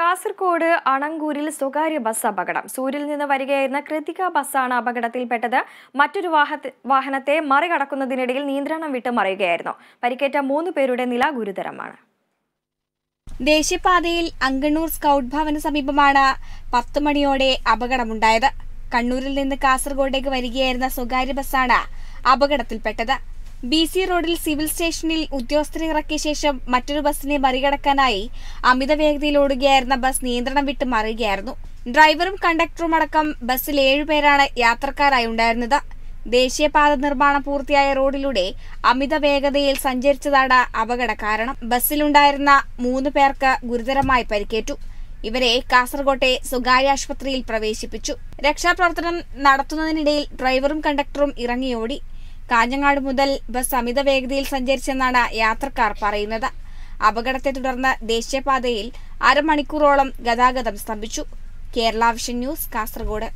കാസർഗോഡ് അണങ്കൂരിൽ സ്വകാര്യ ബസ് അപകടം. സൂര്യൽ നിന്ന് വരികയായിരുന്ന കൃതിക ബസ്സാണ് അപകടത്തിൽപ്പെട്ടത്. മറ്റൊരു വാഹ- വാഹനത്തെ മറികടക്കുന്നതിനിടയിൽ നിയന്ത്രണം വിട്ട് മറിയുകയായിരുന്നു. പരിക്കേറ്റ മൂന്ന് പേരുടെ നില ഗുരുതരമാണ്. ദേശീയപാതയിൽ അങ്കണ്ണൂർ സ്കൗട്ട് ഭവന് സമീപമാണ് പത്ത് മണിയോടെ അപകടമുണ്ടായത്. കണ്ണൂരിൽ നിന്ന് കാസർഗോഡേക്ക് വരികയായിരുന്ന സ്വകാര്യ ബസ്സാണ് അപകടത്തിൽപ്പെട്ടത്. ബി സി റോഡിൽ സിവിൽ സ്റ്റേഷനിൽ ഉദ്യോഗസ്ഥരെ ഇറക്കിയ ശേഷം മറ്റൊരു ബസ്സിനെ മറികടക്കാനായി അമിത വേഗതയിൽ ഓടുകയായിരുന്ന ബസ് നിയന്ത്രണം വിട്ട് മറിയുകയായിരുന്നു ഡ്രൈവറും കണ്ടക്ടറും അടക്കം ബസ്സിൽ ഏഴുപേരാണ് യാത്രക്കാരായി ഉണ്ടായിരുന്നത്. ദേശീയപാത നിർമ്മാണം പൂർത്തിയായ റോഡിലൂടെ അമിത വേഗതയിൽ സഞ്ചരിച്ചതാണ് അപകട കാരണം. ബസ്സിലുണ്ടായിരുന്ന മൂന്ന് പേർക്ക് ഗുരുതരമായി പരിക്കേറ്റു. ഇവരെ കാസർകോട്ടെ സ്വകാര്യ ആശുപത്രിയിൽ പ്രവേശിപ്പിച്ചു. രക്ഷാപ്രവർത്തനം നടത്തുന്നതിനിടയിൽ ഡ്രൈവറും കണ്ടക്ടറും ഇറങ്ങിയോടി. കാഞ്ഞങ്ങാട് മുതൽ ബസ് അമിത വേഗതയിൽ സഞ്ചരിച്ചെന്നാണ് യാത്രക്കാർ പറയുന്നത്. അപകടത്തെ തുടർന്ന് ദേശീയപാതയിൽ അരമണിക്കൂറോളം ഗതാഗതം സ്തംഭിച്ചു. Kerala vision news Kasaragod.